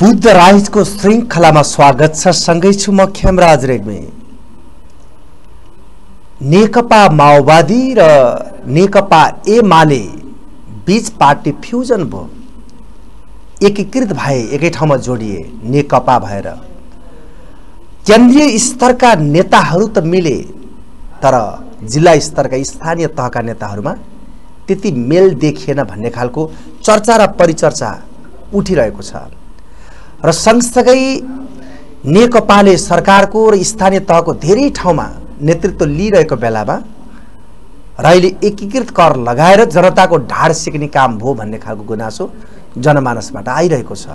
बुद्ध राइजको श्रृङ्खलामा स्वागत छ सँगै छु म खेमराज रेग्मी। नेकपा माओवादी र नेकपा एमाले बीच पार्टी फ्युजन भयो। एकीकृत भए एकै ठाउँमा जोडिए नेकपा भएर। केन्द्रीय स्तरका नेताहरू त मिले तर जिल्ला स्तरका स्थानीय तहका नेताहरूमा त्यति मेल देखिएन भन्ने खालको चर्चा र परिचर्चा उठिरहेको छ। र सँगसँगै नेकपाले सरकारको र स्थानीय तहको धेरै ठाउँमा नेतृत्व लिइरहेको बेलामा र अहिले एकीकृत कर लगाएर जनताको ढाड सिक्ने काम भयो भन्ने खालको गुनासो जनमानसबाट आइरहेको छ।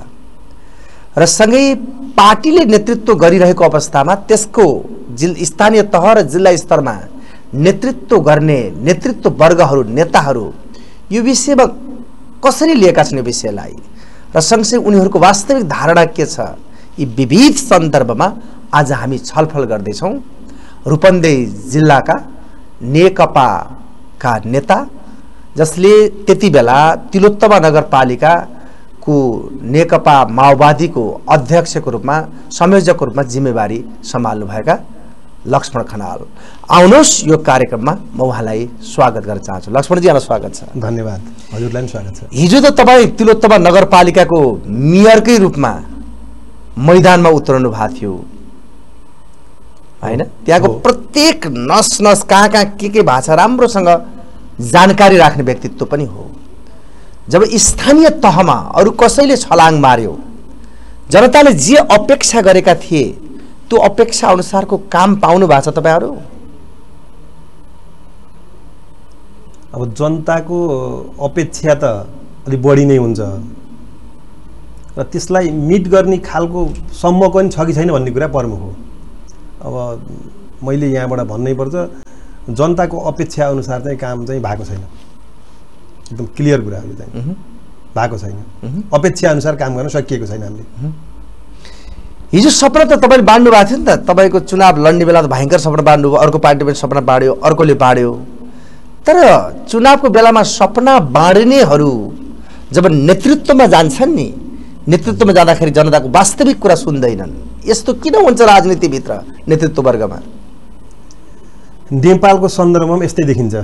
र सँगै पार्टीले नेतृत्व गरिरहेको अवस्थामा त्यसको जिल स्थानीय तह र जिल्ला स्तरमा नेतृत्व गर्ने नेतृत्व वर्गहरू नेताहरू यो विषयमा कसरी लिएका छन् यो विषयलाई? र सँगसँगै उनीहरूको वास्तविक धारणा के छ? यी विविध सन्दर्भमा आज हामी छलफल गर्दैछौँ। रूपन्देही जिल्लाका नेकपाका नेता जसले त्यति बेला तिलोत्तमा नगरपालिकाको नेकपा माओवादीको अध्यक्षको रूपमा संयोजकको रूपमा जिम्मेवारी सम्हाल्नुभएका लक्ष्मण खनाल आउनुहोस् यो कार्यक्रममा म उहाँलाई स्वागत गर्न चाहन्छु। लक्ष्मणजी यहाँलाई स्वागत छ। धन्यवाद। हजुरलाई पनि स्वागत छ। हिजो त तपाईँ तिलोत्तमा नगरपालिकाको मेयरकै रूपमा मैदानमा उत्रनु भएको थियो। होइन? त्यहाँको। प्रत्येक नस नस कहाँ कहाँ के के भएको छ राम्रोसँग जानकारी राख्ने व्यक्तित्व पनि हो। जब स्थानीय तहमा अरू कसैले छलाङ मार्यो जनताले जे अपेक्षा गरेका थिए त्यो अपेक्षा अनुसारको काम पाउनु भएको छ तपाईँहरू? अब जनताको अपेक्षा त अलिक बढी नै हुन्छ। र त्यसलाई मिट गर्ने खालको सम्मको पनि छ कि छैन भन्ने कुरा प्रमुख हो। अब मैले यहाँबाट भन्नै पर्छ जनताको अपेक्षा अनुसार चाहिँ काम चाहिँ भएको छैन। एकदम क्लियर कुरा हो यो चाहिँ। भएको छैन। अपेक्षा अनुसार काम गर्न सकिएको छैन हामीले। हिजो सपना त तपाईँले बाँड्नु भएको थियो नि त। तपाईँको चुनाव लड्ने बेला त भयङ्कर सपना बाँड्नु भयो। अर्को पार्टीले पनि सपना बाँड्यो अर्कोले बाँड्यो। तर चुनावको बेलामा सपना बाँड्नेहरू जब नेतृत्वमा जान्छन् नि नेतृत्वमा जाँदाखेरि जनताको वास्तविक कुरा सुन्दैनन्। यस्तो किन हुन्छ राजनीतिभित्र नेतृत्व वर्गमा? नेपालको सन्दर्भमा पनि यस्तै देखिन्छ।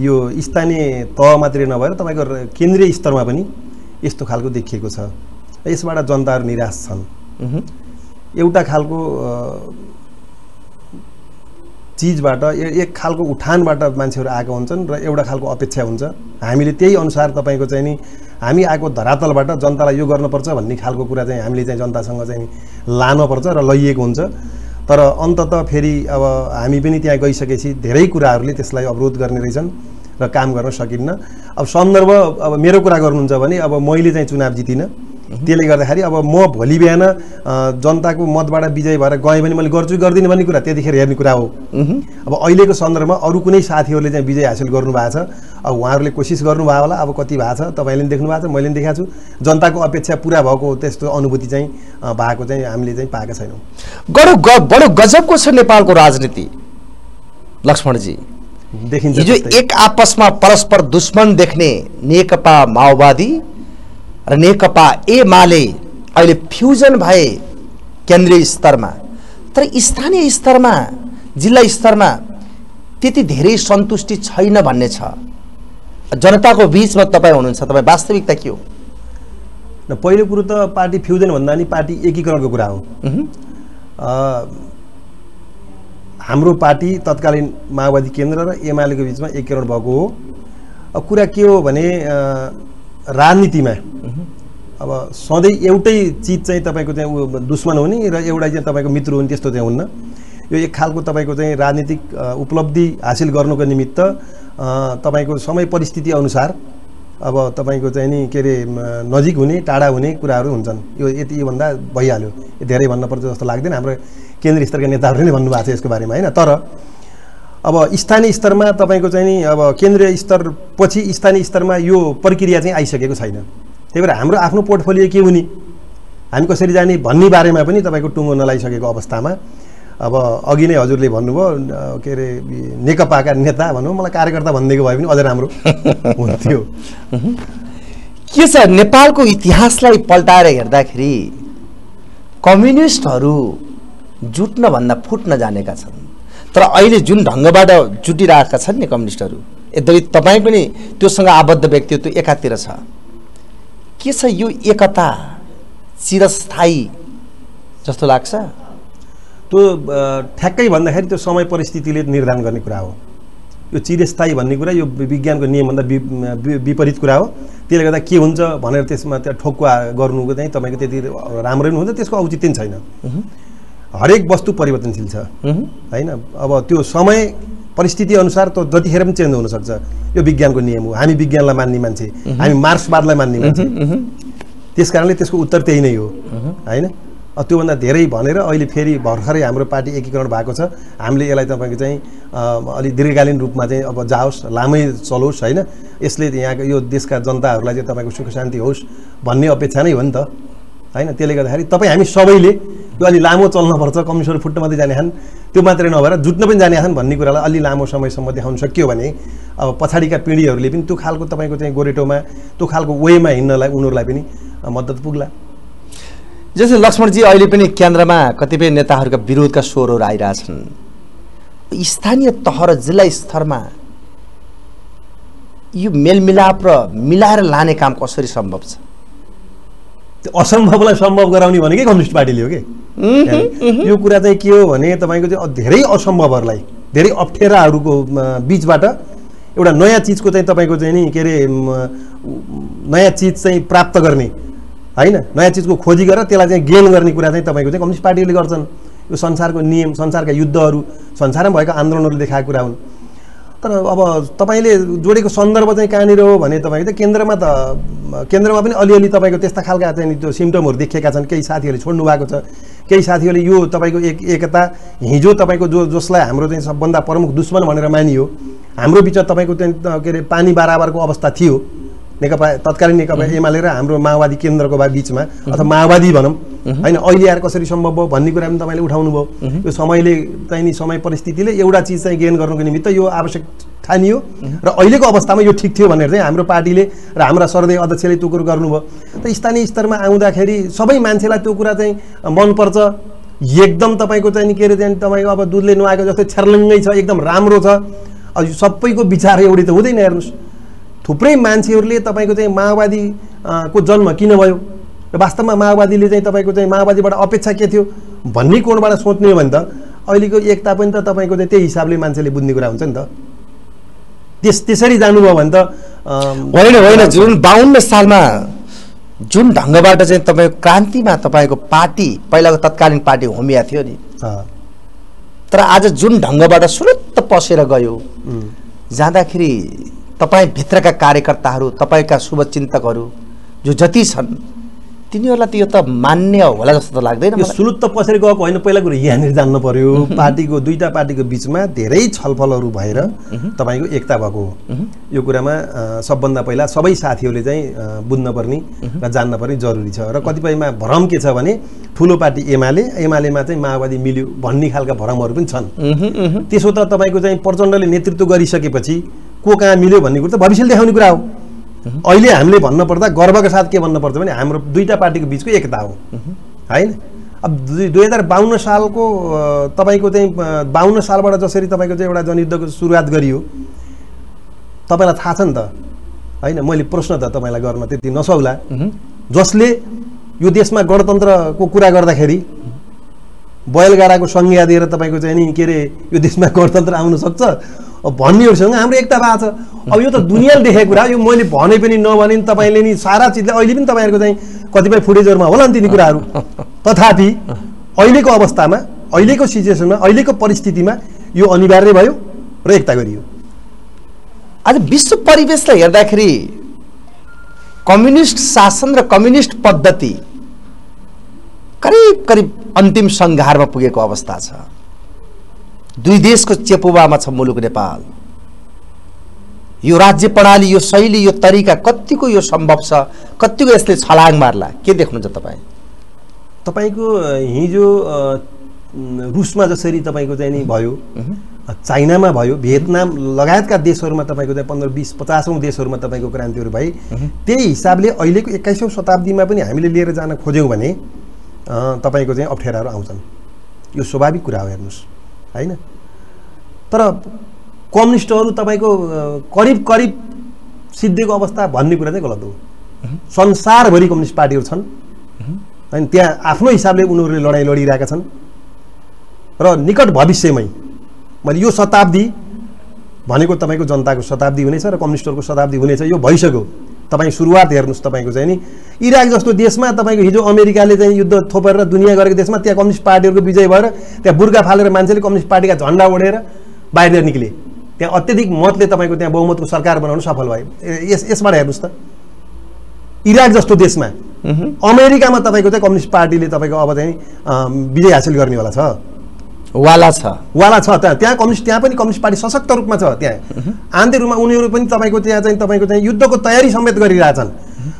यो स्थानीय तह मात्रै नभएर तपाईँको केन्द्रीय स्तरमा पनि यस्तो खालको देखिएको छ। यसबाट जनताहरू निराश छन्। एउटा खालको चिजबाट एक खालको उठानबाट मान्छेहरू आएको हुन्छन् र एउटा खालको अपेक्षा हुन्छ। हामीले त्यही अनुसार तपाईँको चाहिँ नि हामी आएको धरातलबाट जनतालाई यो गर्नुपर्छ भन्ने खालको कुरा चाहिँ हामीले चाहिँ जनतासँग चाहिँ लानुपर्छ र लैएको हुन्छ। तर अन्तत फेरि अब हामी पनि त्यहाँ गइसकेपछि धेरै कुराहरूले त्यसलाई अवरोध गर्ने रहेछन् र काम गर्न सकिन्न। अब सन्दर्भ अब मेरो कुरा गर्नुहुन्छ भने अब मैले चाहिँ चुनाव जितिनँ। त्यसले गर्दाखेरि अब म भोलि बिहान जनताको मतबाट विजय भएर गएँ भने मैले गर्छु गर्दिनँ भन्ने कुरा त्यतिखेर हेर्ने कुरा हो। अब अहिलेको सन्दर्भमा अरू कुनै साथीहरूले चाहिँ विजय हासिल गर्नुभएको छ? अब उहाँहरूले कोसिस गर्नुभयो होला अब कति भएको छ? तपाईँले पनि देख्नु भएको छ मैले पनि देखाएको छु। जनताको अपेक्षा पुरा भएको त्यस्तो अनुभूति चाहिँ भएको चाहिँ हामीले चाहिँ पाएका छैनौँ। बडो बडो गजबको छ नेपालको राजनीति लक्ष्मणजी। देखिन्छ हिजो। एक आपसमा परस्पर दुश्मन देख्ने नेकपा माओवादी र नेकपा एमाले अहिले फ्युजन भए केन्द्रीय स्तरमा। तर स्थानीय स्तरमा जिल्ला स्तरमा त्यति धेरै सन्तुष्टि छैन भन्ने छ। जनताको बिचमा तपाईँ हुनुहुन्छ तपाईँ वास्तविकता के हो? न पहिलो कुरो त पार्टी फ्युजन भन्दा नि पार्टी एकीकरणको कुरा हो। हाम्रो पार्टी तत्कालीन माओवादी केन्द्र र एमालेको बिचमा एकीकरण भएको हो। कुरा के हो भने राजनीतिमा अब सधैँ एउटै चिज चाहिँ तपाईँको चाहिँ दुश्मन हुने र एउटा चाहिँ तपाईँको मित्र हुने त्यस्तो चाहिँ हुन्न। यो एक खालको तपाईँको चाहिँ राजनीतिक उपलब्धि हासिल गर्नुको निमित्त तपाईँको समय परिस्थिति अनुसार अब तपाईँको चाहिँ नि के अरे नजिक हुने टाढा हुने कुराहरू हुन्छन्। यो यति योभन्दा भइहाल्यो। यो धेरै भन्नुपर्छ जस्तो लाग्दैन। हाम्रो केन्द्रीय स्तरका नेताहरूले नै भन्नुभएको छ यसको बारेमा होइन? तर अब स्थानीय स्तरमा तपाईँको चाहिँ नि अब केन्द्रीय स्तर पछि स्थानीय स्तरमा यो प्रक्रिया चाहिँ आइसकेको छैन। त्यही भएर हाम्रो आफ्नो पोर्टफोलियो के हुने? हामी कसरी जाने भन्ने बारेमा पनि तपाईँको टुङ्गो नलाइसकेको अवस्थामा। अब अघि नै हजुरले भन्नुभयो के अरे नेकपाका नेता भनौँ मलाई कार्यकर्ता भनिदिएको भए पनि अझ राम्रो हुन्थ्यो। के छ नेपालको इतिहासलाई पल्टाएर हेर्दाखेरि कम्युनिस्टहरू जुट्नभन्दा फुट्न जानेका छन्। तर अहिले जुन ढङ्गबाट जुटिरहेका छन् नि कम्युनिस्टहरू यद्यपि तपाईँ पनि त्योसँग आबद्ध व्यक्ति हो त्यो एकातिर छ। के छ यो एकता? चिरस्थायी जस्तो लाग्छ? त्यो ठ्याक्कै भन्दाखेरि त्यो समय परिस्थितिले निर्धारण गर्ने कुरा हो। यो चिरस्थायी भन्ने कुरा यो विज्ञानको नियमभन्दा विपरीत कुरा हो। त्यसले गर्दा के हुन्छ भनेर त्यसमा त्यहाँ ठोक्वा गर्नुको चाहिँ तपाईँको त्यति राम्रो पनि हुन्छ त्यसको औचित्य छैन। हरेक वस्तु परिवर्तनशील छ। होइन? अब त्यो समय परिस्थिति अनुसार त जतिखेर पनि चेन्ज हुनसक्छ। यो विज्ञानको नियम हो। हामी विज्ञानलाई मान्ने मान्छे हामी मार्क्सवादलाई मान्ने मान्छे। त्यस कारणले त्यसको उत्तर त्यही नै हो। होइन? त्योभन्दा धेरै भनेर अहिले फेरि भर्खरै हाम्रो पार्टी एकीकरण भएको छ। हामीले यसलाई तपाईँको चाहिँ अलिक दीर्घकालीन रूपमा चाहिँ अब जाओस् लामै चलोस् होइन? यसले यहाँको यो देशका जनताहरूलाई चाहिँ तपाईँको सुख शान्ति होस् भन्ने अपेक्षा नै हो नि त। होइन? त्यसले गर्दाखेरि तपाईँ हामी सबैले यो अलि लामो चल्नुपर्छ कम्युनिस्टहरू फुट्न मात्रै जाने छन्। त्यो मात्रै नभएर जुट्न पनि जाने छन् भन्ने कुरालाई अलि लामो समयसम्म देखाउन सकियो भने अब पछाडिका पिँढीहरूले पनि त्यो खालको तपाईँको चाहिँ गोरेटोमा त्यो खालको वेमा हिँड्नलाई उनीहरूलाई पनि मद्दत पुग्ला। जस्तै लक्ष्मणजी अहिले पनि केन्द्रमा कतिपय नेताहरूका विरोधका स्वरहरू आइरहेछन्। स्थानीय तह र जिल्ला स्तरमा यो मेलमिलाप र मिलाएर लाने काम कसरी सम्भव छ? त्यो असम्भवलाई सम्भव गराउने भनेकै कम्युनिस्ट पार्टीले हो कि? यो कुरा चाहिँ के हो भने तपाईँको चाहिँ धेरै असम्भवहरूलाई धेरै अप्ठ्याराहरूको बिचबाट एउटा नयाँ चिजको चाहिँ तपाईँको चाहिँ नि के अरे नयाँ चिज चाहिँ प्राप्त गर्ने होइन? नयाँ चिजको खोजी गरेर त्यसलाई चाहिँ गेन गर्ने कुरा चाहिँ तपाईँको चाहिँ कम्युनिस्ट पार्टीले गर्छन्। यो संसारको नियम संसारका युद्धहरू संसारमा भएका आन्दोलनहरूले देखाएको कुरा हुन्। तर अब तपाईँले जोडेको सन्दर्भ चाहिँ कहाँनिर हो भने तपाईँको चाहिँ केन्द्रमा त केन्द्रमा पनि अलिअलि तपाईँको त्यस्ता खालका चाहिँ त्यो सिम्टमहरू देखिएका छन्। केही साथीहरूले छोड्नु भएको छ। केही साथीहरूले यो तपाईँको एक एकता हिजो तपाईँको जो जसलाई हाम्रो चाहिँ सबभन्दा प्रमुख दुश्मन भनेर मानियो। हाम्रो बिचमा तपाईँको चाहिँ त- के अरे पानी बराबरको अवस्था थियो। नेकपा तत्कालीन नेकपा एमाले र हाम्रो माओवादी केन्द्रको बिचमा अथवा माओवादी भनौँ होइन अहिले आएर कसरी सम्भव भयो भन्ने कुरा पनि तपाईँले उठाउनु भयो। यो समयले चाहिँ नि समय परिस्थितिले एउटा चिज चाहिँ गेन गर्नुको निमित्त यो आवश्यक ठानियो। र अहिलेको अवस्थामा यो ठिक थियो भनेर चाहिँ हाम्रो पार्टीले र हाम्रा सर्दै अध्यक्षले त्यो कुरो गर्नुभयो। त स्थानीय स्तरमा आउँदाखेरि सबै मान्छेलाई त्यो कुरा चाहिँ मनपर्छ। एकदम तपाईँको चाहिँ के अरे चाहिँ तपाईँको अब दुधले नुहाएको जस्तै छर्लङ्गै छ एकदम राम्रो छ। अब सबैको विचार एउटै त हुँदैन हेर्नुहोस्। थुप्रै मान्छेहरूले तपाईँको चाहिँ माओवादी को जन्म किन भयो? र वास्तवमा माओवादीले चाहिँ तपाईँको चाहिँ माओवादीबाट अपेक्षा के थियो भन्ने कोणबाट सोच्ने हो भने त अहिलेको एकता पनि त तपाईँको चाहिँ त्यही हिसाबले मान्छेले बुझ्ने कुरा हुन्छ नि त। त्यस त्यसरी जानुभयो भने त होइन होइन जुन बाहन्न सालमा जुन ढङ्गबाट चाहिँ तपाईँको क्रान्तिमा तपाईँको पार्टी पहिलाको तत्कालीन पार्टी होमिया थियो नि। तर आज जुन ढङ्गबाट सुरुत्त पसेर गयो जाँदाखेरि तपाईँ भित्रका कार्यकर्ताहरू तपाईँका शुभचिन्तकहरू जो जति छन् तिनीहरूलाई त यो त मान्य होला जस्तो त लाग्दैन यो मलाई। सुलुत्त पसेर गएको होइन पहिला कुरो यहाँनिर जान्नु पर्यो। पार्टीको दुईवटा पार्टीको बिचमा धेरै छलफलहरू भएर तपाईँको एकता भएको हो। यो कुरामा सबभन्दा पहिला सबै साथीहरूले चाहिँ बुझ्नुपर्ने र जान्नुपर्ने जरुरी छ। र कतिपयमा भ्रम के छ भने ठुलो पार्टी एमाले एमालेमा चाहिँ माओवादी मिल्यो भन्ने खालका भ्रमहरू पनि छन्। त्यसो त तपाईँको चाहिँ प्रचण्डले नेतृत्व गरिसकेपछि को कहाँ मिल्यो भन्ने कुरो त भविष्यले देखाउने कुरा हो। अहिले हामीले भन्नुपर्दा गर्वका साथ के भन्नुपर्छ भने हाम्रो दुईवटा पार्टीको बिचको एकता हो। होइन? अब दुई दुई हजार बाहन्न सालको तपाईँको चाहिँ बाहन्न सालबाट जसरी तपाईँको चाहिँ एउटा जनयुद्धको सुरुवात गरियो तपाईँलाई थाहा छ नि त। होइन? मैले प्रश्न त तपाईँलाई गर्न त्यति नसौला। जसले यो देशमा गणतन्त्रको कुरा गर्दाखेरि बैलगाडाको संज्ञा दिएर तपाईँको चाहिँ नि के अरे यो देशमा गणतन्त्र आउन सक्छ? भन्नेहरूसँग हाम्रो एकता भएको छ। अब यो त दुनियाँले देखेको कुरा। यो मैले भने पनि नभने पनि तपाईँले नि सारा चिजले अहिले पनि तपाईँहरूको चाहिँ कतिपय फुटेजहरूमा होला नि तिनी कुराहरू। तथापि अहिलेको अवस्थामा अहिलेको सिचुएसनमा अहिलेको परिस्थितिमा यो अनिवार्य भयो र एकता गरियो। आज विश्व परिवेशलाई हेर्दाखेरि कम्युनिस्ट शासन र कम्युनिस्ट पद्धति करिब करिब अन्तिम सङ्घारमा पुगेको अवस्था छ। दुई देशको चेपुवामा छ मुलुक नेपाल। यो राज्य प्रणाली यो शैली यो तरिका कतिको यो सम्भव छ कतिको यसले छलाङ मार्ला? के देख्नुहुन्छ तपाईँ? तपाईँको हिजो रुसमा जसरी तपाईँको चाहिँ नि भयो चाइनामा भयो भियतनाम लगायतका देशहरूमा तपाईँको चाहिँ पन्ध्र बिस पचासौँ देशहरूमा तपाईँको क्रान्तिहरू भए त्यही हिसाबले अहिलेको एक्काइसौँ शताब्दीमा पनि हामीले लिएर जान खोज्यौँ भने तपाईँको चाहिँ अप्ठ्याराहरू आउँछन्। यो स्वाभाविक कुरा हो हेर्नुहोस्। होइन? तर कम्युनिस्टहरू तपाईँको करिब करिब सिद्धिएको अवस्था भन्ने कुरा चाहिँ गलत हो। संसारभरि कम्युनिस्ट पार्टीहरू छन्। होइन त्यहाँ आफ्नो हिसाबले उनीहरूले लडाइँ लडिरहेका छन्। र निकट भविष्यमै मैले यो शताब्दी भनेको तपाईँको जनताको शताब्दी हुनेछ र कम्युनिस्टहरूको शताब्दी हुनेछ यो भइसक्यो। तपाईँ सुरुवात हेर्नुहोस् तपाईँको चाहिँ नि। इराक जस्तो देशमा तपाईँको हिजो अमेरिकाले चाहिँ युद्ध थोपेर दुनियाँ गरेको देशमा त्यहाँ कम्युनिस्ट पार्टीहरूको विजय भएर त्यहाँ बुर्का फालेर मान्छेले कम्युनिस्ट पार्टीका झन्डा ओढेर बाहिर निक्ले। त्यहाँ अत्यधिक मतले तपाईँको त्यहाँ बहुमतको सरकार बनाउनु सफल भयो। यस यसबाट हेर्नुहोस् त। इराक जस्तो देशमा अमेरिकामा तपाईँको चाहिँ कम्युनिस्ट पार्टीले तपाईँको अब चाहिँ विजय हासिल गर्नेवाला छ। वाला छ। वाला छ त्यहाँ त्यहाँ कम्युनिस्ट त्यहाँ पनि कम्युनिस्ट पार्टी सशक्त रूपमा छ त्यहाँ। आन्तरिक रूपमा उनीहरू पनि तपाईँको त्यहाँ चाहिँ तपाईँको चाहिँ युद्धको तयारी समेत गरिरहेछन्।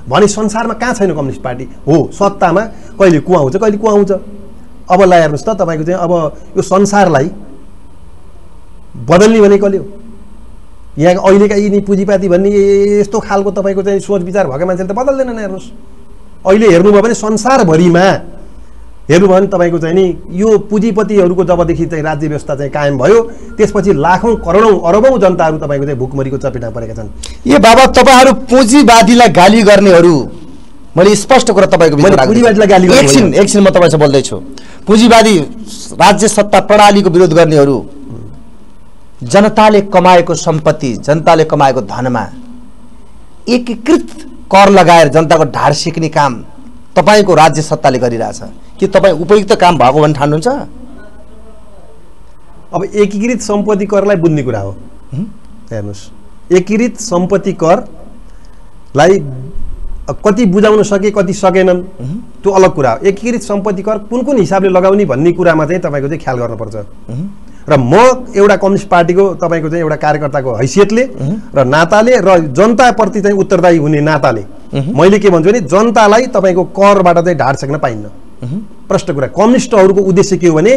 भने संसारमा कहाँ छैन कम्युनिस्ट पार्टी? हो सत्तामा। कहिले कुवा हुन्छ कहिले कुवा हुन्छ। अब ला हेर्नुहोस् त तपाईँको चाहिँ अब यो संसारलाई बदल्ने भने कसले हो? यहाँ अहिलेका यिनी पुँजीपाती भन्ने यस्तो खालको तपाईँको चाहिँ सोच विचार भएको मान्छेले त बदल्दैनन् हेर्नुहोस्। अहिले हेर्नुभयो भने संसारभरिमा हेर्नुभयो भने तपाईँको चाहिँ नि यो पुँजीपतिहरूको जबदेखि चाहिँ राज्य व्यवस्था चाहिँ कायम भयो त्यसपछि लाखौँ करोडौँ अरबौँ जनताहरू तपाईँको चाहिँ भुकमरीको चपेटमा परेका छन् ए बाबा तपाईँहरू पुँजीवादीलाई गाली गर्नेहरू मैले स्पष्ट कुरा तपाईँको। पुँजीवादीलाई गाली एकछिन। एकछिन म तपाईँसँग बोल्दैछु पुँजीवादी राज्य सत्ता प्रणालीको विरोध गर्नेहरू जनताले कमाएको सम्पत्ति जनताले कमाएको धनमा एकीकृत कर लगाएर जनताको ढाड सिक्ने काम तपाईँको राज्य सत्ताले गरिरहेछ कि तपाईँ उपयुक्त काम भएको भने ठान्नुहुन्छ? अब एकीकृत सम्पत्ति करलाई बुझ्ने कुरा हो। हेर्नुहोस् एकीकृत सम्पत्ति करलाई कति बुझाउन सके कति सकेनन् त्यो अलग कुरा हो। एकीकृत सम्पत्ति कर कुन कुन हिसाबले लगाउने भन्ने कुरामा चाहिँ तपाईँको चाहिँ ख्याल गर्नुपर्छ। र म एउटा कम्युनिस्ट पार्टीको तपाईँको चाहिँ एउटा कार्यकर्ताको हैसियतले र नाताले र जनताप्रति चाहिँ उत्तरदायी हुने नाताले मैले के भन्छु भने जनतालाई तपाईँको करबाट चाहिँ ढाड सेक्न पाइन्न। प्रष्ट कुरा। कम्युनिस्टहरूको उद्देश्य के हो भने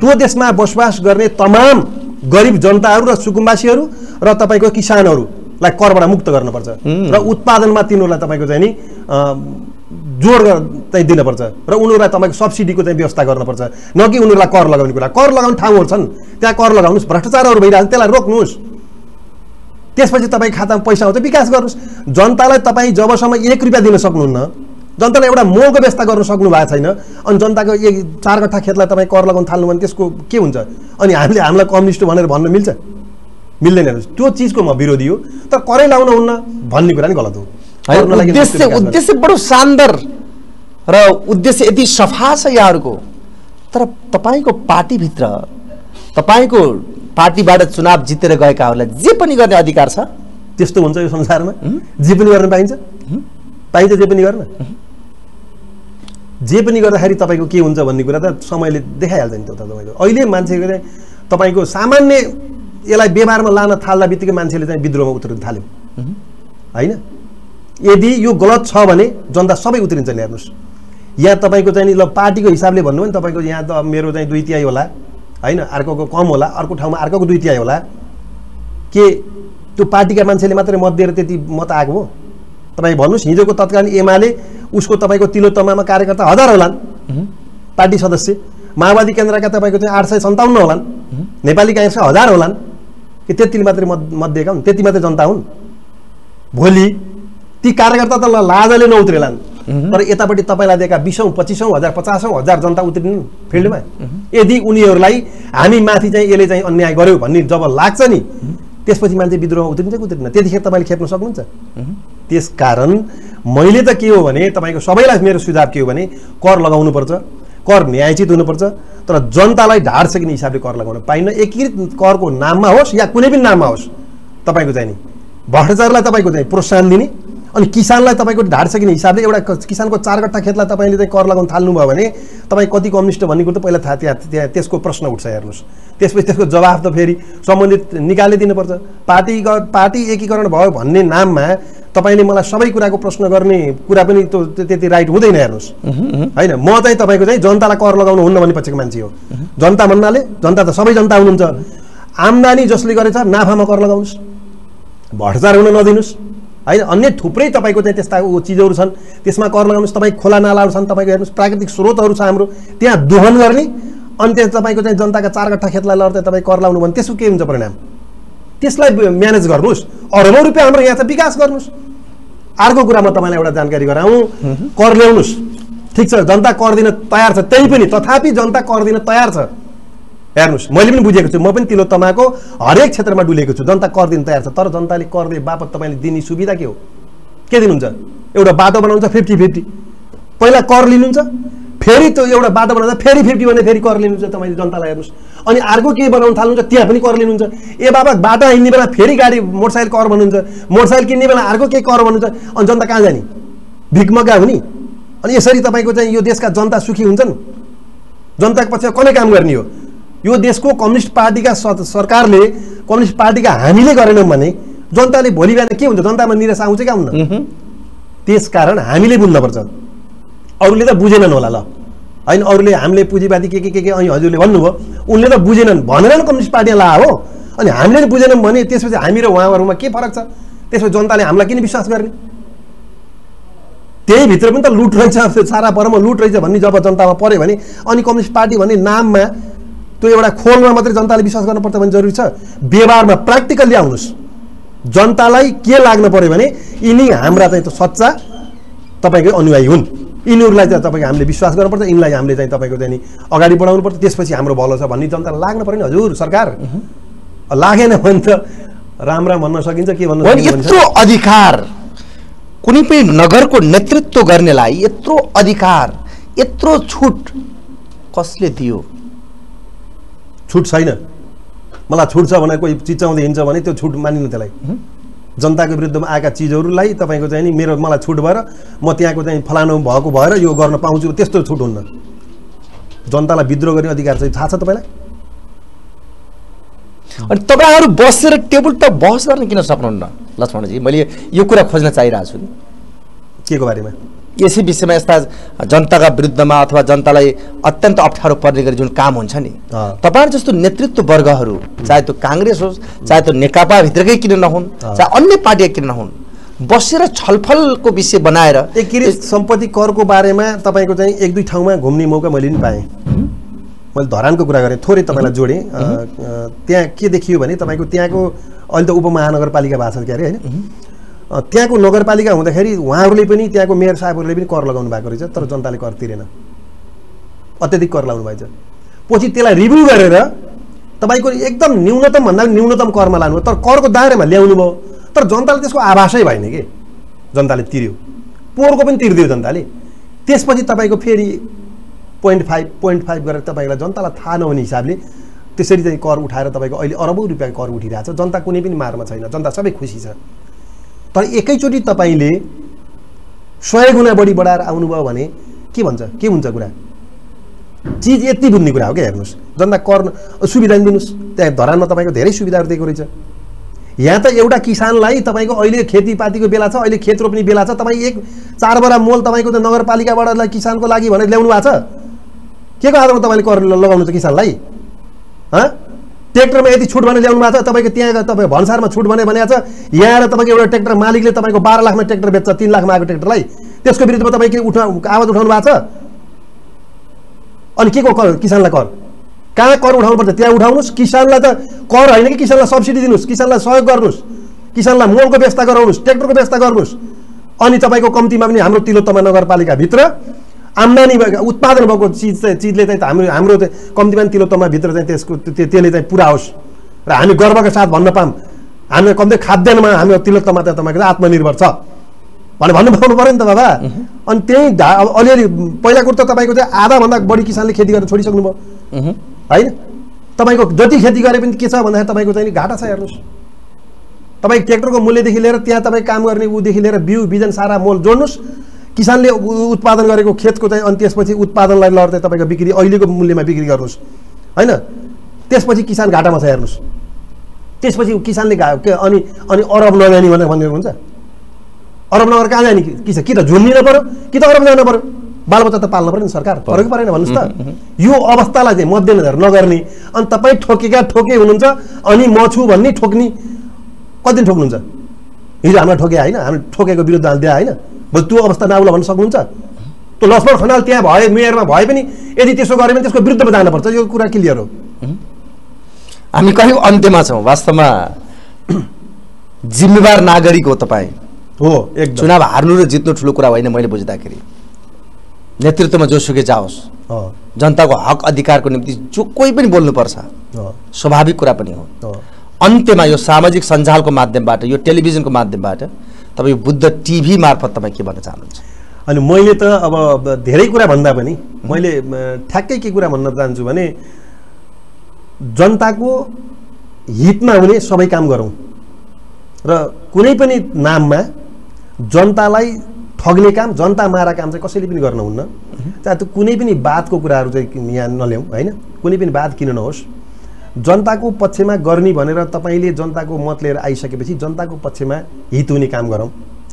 त्यो देशमा बसोबास गर्ने तमाम गरिब जनताहरू र सुकुम्बासीहरू र तपाईँको किसानहरूलाई करबाट मुक्त गर्नुपर्छ र उत्पादनमा तिनीहरूलाई तपाईँको चाहिँ नि जोड चाहिँ दिनुपर्छ र उनीहरूलाई तपाईँको सब्सिडीको चाहिँ व्यवस्था गर्नुपर्छ। न कि उनीहरूलाई कर लगाउने कुरा। कर लगाउने ठाउँहरू छन्। त्यहाँ कर लगाउनुहोस् भ्रष्टाचारहरू भइरहेको छ, त्यसलाई रोक्नुहोस्। त्यसपछि तपाईँ खातामा पैसा आउँछ विकास गर्नुहोस्। जनतालाई तपाईँ जबसम्म एक रुपियाँ दिन सक्नुहुन्न जनतालाई एउटा मोलको व्यवस्था गर्न सक्नु भएको छैन। अनि जनताको एक चार कट्ठा खेतलाई तपाईँ कर लगाउन थाल्नु भने त्यसको के हुन्छ? अनि हामीले हामीलाई कम्युनिस्ट भनेर भन्न मिल्छ? मिल्दैन। हेर्नुहोस् त्यो चिजको म विरोधी हो। तर करै लाउन हुन्न भन्ने कुरा नि गलत हो। उद्देश्य उद्देश्य बडो शानदार र उद्देश्य यति सफ़ा छ यहाँहरूको। तर तपाईँको पार्टीभित्र तपाईँको पार्टीबाट चुनाव जितेर गएकाहरूलाई जे पनि गर्ने अधिकार छ? त्यस्तो हुन्छ यो संसारमा। जे पनि गर्न पाइन्छ। पाइन्छ जे पनि गर्न। जे पनि गर्दाखेरि तपाईँको के हुन्छ भन्ने कुरा त समयले देखाइहाल्छ नि त्यो त तपाईँको। अहिले मान्छेको चाहिँ तपाईँको सामान्य यसलाई व्यवहारमा लान थाल्दा बित्तिकै मान्छेले चाहिँ विद्रोहमा उत्रिन थाल्यो। होइन? यदि यो गलत छ भने जनता सबै उत्रिन्छ नि हेर्नुहोस्। यहाँ तपाईँको चाहिँ नि ल पार्टीको हिसाबले भन्नु भने तपाईँको यहाँ त मेरो चाहिँ दुई तिहाई होला होइन? अर्कोको कम होला अर्को ठाउँमा अर्कोको दुई तिहाई होला। के त्यो पार्टीका मान्छेले मात्रै मत दिएर त्यति मत आएको हो? तपाईँ भन्नुहोस् हिजोको तत्कालीन एमाले उसको तपाईँको तिलोत्तमामा कार्यकर्ता हजार होलान्। पार्टी सदस्य माओवादी केन्द्रका तपाईँको चाहिँ आठ सय सन्ताउन्न होलान्। नेपाली काङ्ग्रेसका हजार होलान्। कि त्यतिले मात्रै मत मत दिएका हुन्? त्यति मात्रै जनता हुन्? भोलि ती कार्यकर्ता त लाजले नउत्रेलान्। तर यतापट्टि तपाईँलाई दिएका बिसौँ पच्चिसौँ हजार पचासौँ हजार जनता उत्रिनु फिल्डमा। यदि उनीहरूलाई हामी माथि चाहिँ यसले चाहिँ अन्याय गर्यो भन्ने जब लाग्छ नि त्यसपछि मान्छे विद्रोहमा उत्रिन्छ कि उत्रिन्न त्यतिखेर तपाईँले खेप्न सक्नुहुन्छ। त्यस कारण मैले त के हो भने तपाईँको सबैलाई मेरो सुझाव के हो भने कर लगाउनुपर्छ कर न्यायचित हुनुपर्छ तर जनतालाई ढाड सकिने हिसाबले कर लगाउन? पाइन्न एकीकृत करको नाममा होस् या कुनै पनि नाममा होस् तपाईँको चाहिँ नि भ्रष्टाचारलाई तपाईँको चाहिँ प्रोत्साहन दिने अनि किसानलाई तपाईँको ढाड सकिने हिसाबले एउटा किसानको चार कट्टा खेतलाई तपाईँले चाहिँ कर लगाउन थाल्नुभयो भने तपाईँ कति कम्युनिस्ट भन्ने कुरो त पहिला थाहा त्यहाँ त्यहाँ त्यसको प्रश्न उठ्छ हेर्नुहोस्। त्यसपछि त्यसको जवाफ त फेरि सम्बन्धित निकालै दिनुपर्छ। पार्टी पार्टी एकीकरण भयो भन्ने नाममा तपाईँले मलाई सबै कुराको प्रश्न गर्ने कुरा पनि त्यो- त्यति राइट हुँदैन हेर्नुहोस्। होइन म चाहिँ तपाईँको चाहिँ जनतालाई कर लगाउनु हुन्न भन्ने पछिको मान्छे हो। जनता भन्नाले जनता त सबै जनता हुनुहुन्छ। आम्दानी जसले गरेछ नाफामा कर लगाउनुहोस्। भ्रष्टाचार हुन नदिनुहोस्। होइन अन्य थुप्रै तपाईँको चाहिँ त्यस्ता ऊ चिजहरू छन्। त्यसमा कर लगाउनुहोस् तपाईँ खोला नालाहरू छन् तपाईँको हेर्नुहोस् प्राकृतिक स्रोतहरू छ हाम्रो। त्यहाँ दोहन गर्ने अनि त्यहाँ तपाईँको चाहिँ जनताका चार कट्ठा खेतलाई लगेर तपाईँ कर लाउनु भने त्यसको के हुन्छ परिणाम? त्यसलाई म्यानेज गर्नुहोस्। अरबौँ रुपियाँ हाम्रो यहाँ चाहिँ विकास गर्नुहोस्। अर्को कुरा म तपाईँलाई एउटा जानकारी गराउँ। कर ल्याउनुहोस्। ठिक छ जनता कर दिन तयार छ त्यही पनि तथापि जनता कर दिन तयार छ। हेर्नुहोस् मैले पनि बुझेको छु म पनि तिलोत्तमाको हरेक क्षेत्रमा डुलेको छु। जनता कर दिन तयार छ तर जनताले कर दिए बापत तपाईँले दिने सुविधा के हो? के दिनुहुन्छ? एउटा बाटो बनाउँछ फिफ्टी फिफ्टी पहिला कर लिनुहुन्छ फेरि त्यो एउटा बाटो बनाउँदा फेरि फिफ्टी भने फेरि कर लिनुहुन्छ तपाईँले जनतालाई हेर्नुहोस्। अनि अर्को के बनाउनु थाल्नुहुन्छ त्यहाँ पनि कर लिनुहुन्छ। ए बाबा बाटो हिँड्ने बेला फेरि गाडी मोटरसाइकल कर भन्नुहुन्छ मोटरसाइकल किन्ने बेला अर्को के कर भन्नुहुन्छ अनि जनता कहाँ जाने? भिकमगा हुने अनि यसरी तपाईँको चाहिँ यो देशका जनता सुखी हुन्छन्। जनताको पक्षमा कसले काम गर्ने हो? यो देशको कम्युनिस्ट पार्टीका सरकारले कम्युनिस्ट पार्टीका हामीले गरेनौँ भने जनताले भोलि बिहान के हुन्छ? जनतामा निराशा आउँछ क्या हुन्न? त्यस कारण हामीले बुझ्नुपर्छ अरूले त बुझेनन् होला ल। होइन अरूले हामीले पुँजीवादी के के के के अनि हजुरले भन्नुभयो उनले त बुझेनन्। भनेर कम्युनिस्ट पार्टीमा ला हो। अनि हामीले बुझेनौँ भने त्यसपछि हामी र उहाँहरूमा के फरक छ? त्यसपछि जनताले हामीलाई किन विश्वास गर्ने? त्यही भित्र पनि त लुट रहेछ। सारा परमा लुट रहेछ भन्ने जब जनतामा पऱ्यो भने अनि कम्युनिस्ट पार्टी भन्ने नाममा त्यो एउटा खोलमा मात्रै जनताले विश्वास गर्नुपर्छ भन्ने जरुरी छ। व्यवहारमा प्र्याक्टिकल ल्याउनुहोस्। जनतालाई के लाग्न पऱ्यो भने यिनी हाम्रा चाहिँ त सच्चा तपाईँकै अनुयायी हुन्। यिनीहरूलाई चाहिँ तपाईँको हामीले विश्वास गर्नुपर्छ यिनलाई हामीले चाहिँ तपाईँको चाहिँ अगाडि बढाउनुपर्छ त्यसपछि हाम्रो भलो छ भन्ने जनतालाई लाग्न पऱ्यो नि हजुर सरकार। लागेन भने त राम्रा भन्न सकिन्छ के भन्न यत्रो अधिकार कुनै पनि नगरको नेतृत्व गर्नेलाई यत्रो अधिकार यत्रो छुट कसले दियो? छुट छैन। मलाई छुट छ भने कोही चिच्याउँदै हिँड्छ भने त्यो छुट मानिनु त्यसलाई। जनताको विरुद्धमा आएका चिजहरूलाई तपाईँको चाहिँ नि मेरो मलाई छुट भएर म त्यहाँको चाहिँ फलानु भएको भएर यो गर्न पाउँछु त्यस्तो छुट हुन्न। जनतालाई विद्रोह गर्ने अधिकार चाहिँ थाहा छ तपाईँलाई? अनि तपाईँहरू बसेर टेबल त बहस गर्न किन सक्नुहुन्न? लक्ष्मणजी मैले यो कुरा खोज्न चाहिरहेको छु नि। के को बारेमा? यसै विषयमा यस्ता जनताका विरुद्धमा अथवा जनतालाई अत्यन्त अप्ठ्यारो पर्ने गरी जुन काम हुन्छ नि। तपाईँहरू जस्तो नेतृत्व वर्गहरू चाहे त्यो काङ्ग्रेस होस् चाहे त्यो नेकपाभित्रकै किन नहुन्। चाहे अन्य पार्टी किन नहुन् बसेर छलफलको विषय बनाएर सम्पत्ति करको बारेमा तपाईँको चाहिँ एक दुई ठाउँमा घुम्ने मौका मैले पनि पाएँ। मैले धरानको कुरा गरेँ थोरै तपाईँलाई जोडेँ। त्यहाँ के देखियो भने तपाईँको त्यहाँको अहिले त उपमहानगरपालिका भएको छ के अरे होइन त्यहाँको नगरपालिका हुँदाखेरि उहाँहरूले पनि त्यहाँको मेयर साहबहरूले पनि कर लगाउनु भएको रहेछ तर जनताले कर तिरेन। अत्याधिक कर लाउनु भएछ पछि त्यसलाई रिभ्यू गरेर तपाईँको एकदम न्यूनतम भन्दा न्यूनतम करमा लानु तर करको दायरामा ल्याउनु भयो। तर जनताले त्यसको आभासै भएन कि? जनताले तिर्यो। पोहोरको पनि तिरिदियो जनताले। त्यसपछि तपाईँको फेरि पोइन्ट फाइभ पोइन्ट फाइभ गरेर तपाईँलाई जनतालाई थाहा नहुने हिसाबले त्यसरी चाहिँ कर उठाएर तपाईँको अहिले अरबौँ रुपियाँको कर उठिरहेको छ जनता कुनै पनि मारमा छैन। जनता सबै खुसी छ। तर एकैचोटि तपाईँले सय गुणा बढी बढाएर आउनुभयो भने के भन्छ? के हुन्छ कुरा? चिज यति बुझ्ने कुरा हो क्या हेर्नुहोस्। जनता कर सुविधा नि दिनुहोस्। त्यहाँ धरानमा तपाईँको धेरै सुविधाहरू दिएको रहेछ। यहाँ त एउटा किसानलाई तपाईँको अहिले खेतीपातीको बेला छ अहिले खेत रोप्ने बेला छ तपाईँ एक चार बरा मोल तपाईँको त नगरपालिकाबाट किसानको लागि भनेर ल्याउनु भएको छ। के को आधारमा तपाईँले कर लगाउनु छ किसानलाई? हँ? ट्र्याक्टरमा यति छुट भनेर ल्याउनु भएको छ तपाईँको त्यहाँ तपाईँ भन्सारमा छुट भने भनेको छ यहाँ आएर तपाईँको एउटा ट्र्याक्टर मालिकले तपाईँको बाह्र लाखमा ट्र्याक्टर बेच्छ तिन लाखमा आएको ट्र्याक्टरलाई त्यसको विरुद्धमा तपाईँ के उठा आवाज उठाउनु भएको छ? अनि के को कर? किसानलाई कर। कहाँ कर उठाउनुपर्छ त्यहाँ उठाउनुहोस्। किसानलाई त कर होइन कि किसानलाई सब्सिडी दिनुहोस्? किसानलाई सहयोग गर्नुहोस्। किसानलाई मोलको व्यवस्था गराउनुहोस् ट्र्याक्टरको व्यवस्था गर्नुहोस्। अनि तपाईँको कम्तीमा पनि हाम्रो तिलोत्तमा नगरपालिकाभित्र आम्दानी भएको उत्पादन भएको चिज चाहिँ चिजले चाहिँ हाम्रो हाम्रो चाहिँ कम्तीमा पनि तिलोत्तमाभित्र चाहिँ त्यसको त्यो- त्यसले चाहिँ पुरा होस्। र हामी गर्वका साथ भन्न पाऊँ। हामी कम्ती खाद्यान्नमा हाम्रो तिलोत्तमा त तपाईँको आत्मनिर्भर छ। भने भन्नु पाउनु पऱ्यो नि त बाबा। अनि त्यही धा अब अलिअलि पहिला कुरो त तपाईँको चाहिँ आधाभन्दा बढी किसानले खेती गरेर छोडिसक्नुभयो होइन? तपाईँको जति खेती गरे पनि के छ भन्दाखेरि तपाईँको चाहिँ घाटा छ हेर्नुहोस्। तपाईँ ट्र्याक्टरको मूल्यदेखि लिएर त्यहाँ तपाईँ काम गर्ने ऊदेखि लिएर बिउ बिजन सारा मोल जोड्नुहोस्। किसानले उत्पादन गरेको खेतको चाहिँ अनि त्यसपछि उत्पादनलाई चाहिँ तपाईँको बिक्री अहिलेको मूल्यमा बिक्री गर्नुहोस्। होइन? त्यसपछि किसान घाटामा छ हेर्नुहोस्। त्यसपछि किसानले घा के अनि अनि अरब नजाने भनेर भनेको हुन्छ। अरब नगर कहाँ जाने कि छ? कि त झुन्डिन पऱ्यो कि त अरब जानु पऱ्यो बालबच्चा त पाल्नु पऱ्यो नि सरकार? परेको परेन भन्नुहोस् त। यो अवस्थालाई चाहिँ मध्यनजर नगर्ने अनि तपाईँ ठोकेका ठोके हुनुहुन्छ अनि म छु भन्ने ठोक्ने कति दिन ठोक्नुहुन्छ? हिजो हामीलाई ठोके होइन? हामी ठोकेको विरुद्ध हालिदिए होइन? त्यो अवस्था नआउला भन्न सक्नुहुन्छ? त्यो लक्ष्मण खनाल त्यहाँ भए मेयरमा भए पनि यदि त्यसो गऱ्यो भने त्यसको विरुद्धमा जानुपर्छ। यो कुरा क्लियर हो। हामी कहीँ अन्त्यमा छौँ? वास्तवमा जिम्मेवार नागरिक हो तपाईँ। हो एकदम। चुनाव हार्नु र जित्नु ठुलो कुरा होइन मैले बुझ्दाखेरि। नेतृत्वमा जोसुकै जाओस्। जनताको हक अधिकारको निम्ति जो कोही पनि बोल्नुपर्छ स्वाभाविक कुरा पनि हो। अन्त्यमा यो सामाजिक सञ्जालको माध्यमबाट यो टेलिभिजनको माध्यमबाट तपाईँ बुद्ध टिभी मार्फत तपाईँ के भन्न चाहनुहुन्छ? अनि मैले त अब धेरै कुरा भन्दा पनि मैले ठ्याक्कै के कुरा भन्न चाहन्छु भने जनताको हितमा हुने सबै काम गरौँ। र कुनै पनि नाममा जनतालाई ठग्ने काम जनता मारा काम चाहिँ कसैले पनि गर्न हुन्न। चाहे त्यो कुनै पनि वादको कुराहरू चाहिँ यहाँ नल्याउँ होइन? कुनै पनि वाद किन नहोस्। जनताको पक्षमा गर्ने भनेर तपाईँले जनताको मत लिएर आइसकेपछि जनताको पक्षमा हित हुने काम गरौँ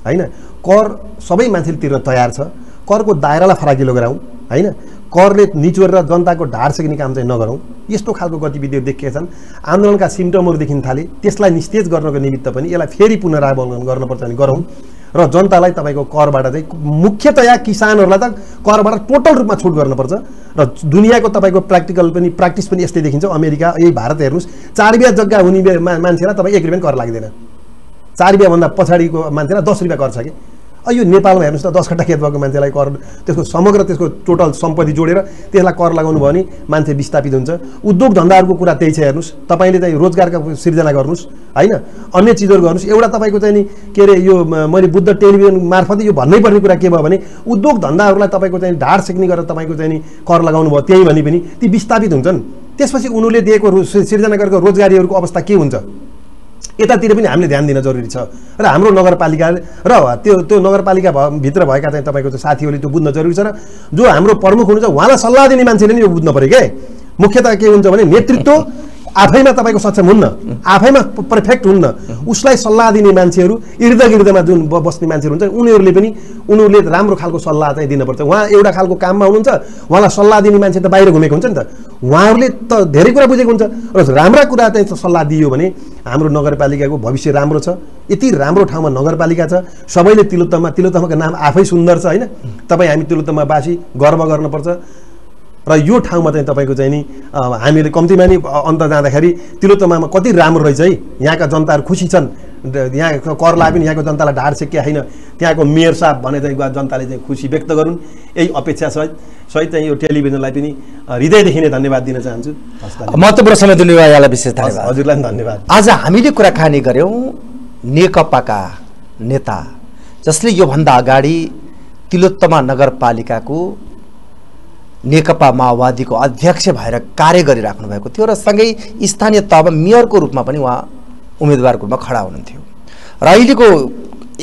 होइन? कर सबै मान्छेले तिर्न तयार छ। करको दायरालाई फराकिलो गराउँ होइन? करले निचोरेर जनताको ढाड सेक्ने काम चाहिँ नगरौँ। यस्तो खालको गतिविधिहरू देखिएका छन्। आन्दोलनका सिम्टमहरू देखिन थाले। त्यसलाई निस्तेज गर्नको निमित्त पनि यसलाई फेरि पुनरावलोकन गर्नुपर्छ भने गरौँ। र जनतालाई तपाईँको करबाट चाहिँ मुख्यतया किसानहरूलाई त करबाट टोटल रूपमा छुट गर्नुपर्छ। र दुनियाँको तपाईँको प्र्याक्टिकल पनि प्र्याक्टिस पनि यस्तै देखिन्छ। अमेरिका यही भारत हेर्नुहोस् चार बिहा जग्गा हुने मान्छेलाई तपाईँ एक रुपियाँ कर लाग्दैन। चार बिहाभन्दा पछाडिको मान्छेलाई दस रुपियाँ कर छ कि? यो नेपालमा हेर्नुहोस् त दस कट्टा खेत भएको मान्छेलाई कर त्यसको समग्र त्यसको टोटल सम्पत्ति जोडेर त्यसलाई कर लगाउनु भयो भने मान्छे विस्थापित हुन्छ। उद्योग धन्दाहरूको कुरा त्यही छ हेर्नुहोस्। तपाईँले चाहिँ रोजगारका सिर्जना गर्नुहोस् होइन? अन्य चिजहरू गर्नुहोस्। एउटा तपाईँको चाहिँ नि के अरे यो मैले बुद्ध टेलिभिजन मार्फत यो भन्नै पर्ने कुरा के भयो भने उद्योग धन्दाहरूलाई तपाईँको चाहिँ ढाड सेक्ने गरेर तपाईँको चाहिँ नि कर लगाउनु भयो त्यही भने पनि ती विस्थापित हुन्छन्। त्यसपछि उनीहरूले दिएको सिर्जना गरेको रोजगारीहरूको अवस्था के हुन्छ? यतातिर पनि हामीले ध्यान दिन जरुरी छ। र हाम्रो नगरपालिका र त्यो त्यो नगरपालिका भित्र भएका चाहिँ तपाईँको साथीहरूले त्यो बुझ्न जरुरी छ र जो हाम्रो प्रमुख हुनुहुन्छ उहाँलाई सल्लाह दिने मान्छेले नि यो बुझ्न पऱ्यो के? मुख्यतः के हुन्छ भने नेतृत्व आफैमा तपाईँको सक्षम हुन्न। आफैमा पर्फेक्ट हुन्न। उसलाई सल्लाह दिने मान्छेहरू इर्द गिर्दमा जुन बस्ने मान्छेहरू हुन्छ उनीहरूले पनि उनीहरूले राम्रो खालको सल्लाह चाहिँ दिनुपर्छ। उहाँ एउटा खालको काममा हुनुहुन्छ उहाँलाई सल्लाह दिने मान्छे त बाहिर घुमेको हुन्छ नि त। उहाँहरूले त धेरै कुरा बुझेको हुन्छ। र राम्रा कुरा चाहिँ सल्लाह दियो भने हाम्रो नगरपालिकाको भविष्य राम्रो छ। यति राम्रो ठाउँमा नगरपालिका छ। सबैले तिलोत्तमा तिलोत्तमाको नाम आफै सुन्दर छ होइन? तपाईँ हामी तिलोत्तमावासी गर्व गर्नुपर्छ। र यो ठाउँमा चाहिँ तपाईँको चाहिँ नि हामीले कम्तीमा नि अन्त जाँदाखेरि तिलोत्तमामा कति राम्रो रहेछ है। यहाँका जनताहरू खुसी छन्। यहाँ कर लाए पनि यहाँको जनतालाई ढाड सेकिया होइन। त्यहाँको मेयर साहब भने चाहिँ जनताले चाहिँ खुसी व्यक्त गरून्। यही अपेक्षा सहित सहित चाहिँ यो टेलिभिजनलाई पनि हृदयदेखि नै धन्यवाद दिन चाहन्छु। महत्त्वपूर्ण समय दिनुभयो यहाँलाई विशेष धन्यवाद। हजुरलाई पनि धन्यवाद। आज हामीले कुराकानी गऱ्यौँ नेकपाका नेता जसले योभन्दा अगाडि तिलोत्तमा नगरपालिकाको नेकपा माओवादीको अध्यक्ष भएर कार्य गरिराख्नु भएको थियो र सँगै स्थानीय तहमा मेयरको रूपमा पनि उहाँ उम्मेदवारको रूपमा खडा हुनुहुन्थ्यो। र अहिलेको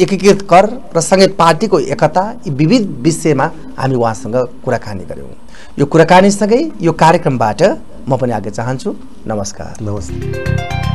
एकीकृत कर र सँगै पार्टीको एकता यी विविध विषयमा हामी उहाँसँग कुराकानी गऱ्यौँ यो कुराकानीसँगै यो कार्यक्रमबाट म पनि आगे चाहन्छु। नमस्कार। नमस्ते।